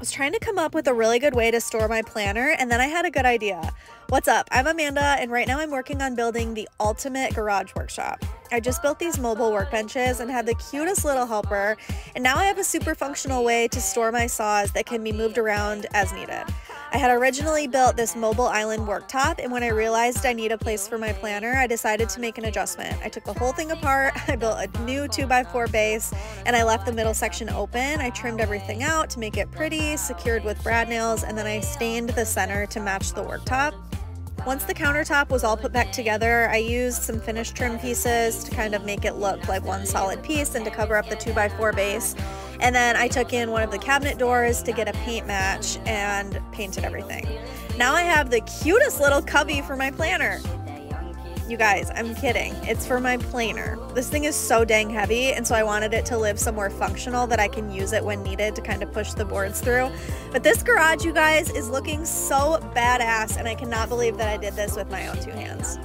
was trying to come up with a really good way to store my planner, and then I had a good idea. What's up? I'm Amanda, and right now I'm working on building the ultimate garage workshop. I just built these mobile workbenches and had the cutest little helper, and now I have a super functional way to store my saws that can be moved around as needed. I had originally built this mobile island worktop, and when I realized I need a place for my planner, I decided to make an adjustment. I took the whole thing apart, I built a new 2x4 base, and I left the middle section open. I trimmed everything out to make it pretty, secured with brad nails, and then I stained the center to match the worktop. Once the countertop was all put back together, I used some finished trim pieces to kind of make it look like one solid piece and to cover up the 2x4 base. And then I took in one of the cabinet doors to get a paint match and painted everything. Now I have the cutest little cubby for my planner. You guys, I'm kidding. It's for my planer. This thing is so dang heavy, and so I wanted it to live somewhere functional that I can use it when needed to kind of push the boards through. But this garage, you guys, is looking so badass, and I cannot believe that I did this with my own two hands.